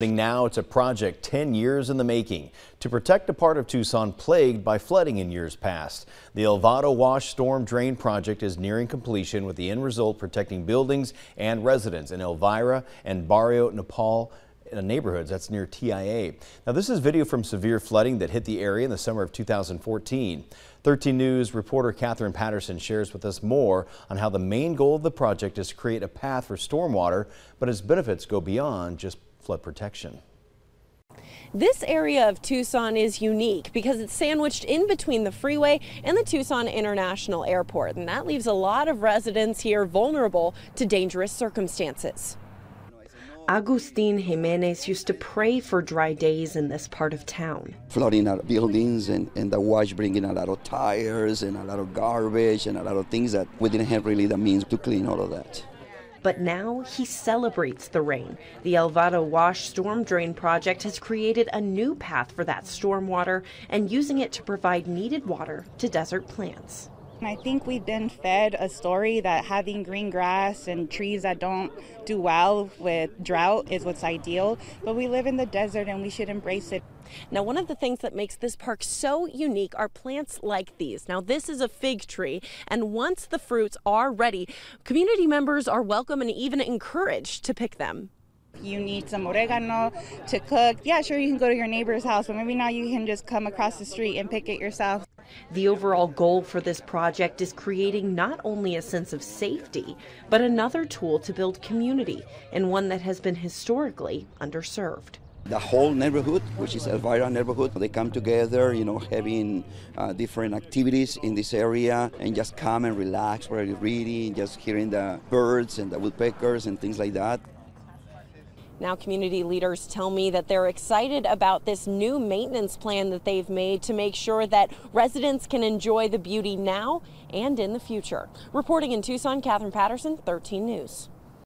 Now it's a project 10 years in the making to protect a part of Tucson plagued by flooding in years past. The El Vado Wash Storm Drain project is nearing completion with the end result protecting buildings and residents in Elvira and Barrio Nopal uh, neighborhoods that's near TIA. Now this is video from severe flooding that hit the area in the summer of 2014. 13 News reporter Catherine Patterson shares with us more on how the main goal of the project is to create a path for stormwater, but its benefits go beyond just flood protection. This area of Tucson is unique because it's sandwiched in between the freeway and the Tucson International Airport, and that leaves a lot of residents here vulnerable to dangerous circumstances. Agustin Jimenez used to pray for dry days in this part of town. Flooding our buildings and, and the wash bringing a lot of tires and a lot of garbage and a lot of things that we didn't have really the means to clean all of that. But now he celebrates the rain. The El Vado Wash Storm Drain Project has created a new path for that storm water and using it to provide needed water to desert plants. I think we've been fed a story that having green grass and trees that don't do well with drought is what's ideal, but we live in the desert and we should embrace it. Now, one of the things that makes this park so unique are plants like these. Now, this is a fig tree, and once the fruits are ready, community members are welcome and even encouraged to pick them you need some oregano to cook. Yeah, sure, you can go to your neighbor's house, but maybe now you can just come across the street and pick it yourself. The overall goal for this project is creating not only a sense of safety, but another tool to build community and one that has been historically underserved the whole neighborhood, which is Elvira neighborhood. They come together, you know, having uh, different activities in this area and just come and relax while reading, just hearing the birds and the woodpeckers and things like that. Now, community leaders tell me that they're excited about this new maintenance plan that they've made to make sure that residents can enjoy the beauty now and in the future. Reporting in Tucson, Catherine Patterson, 13 News.